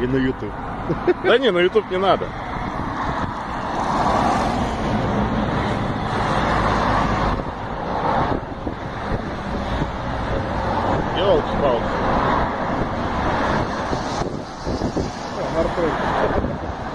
И на YouTube. Да не, на YouTube не надо. Елки-палки. Наркотик.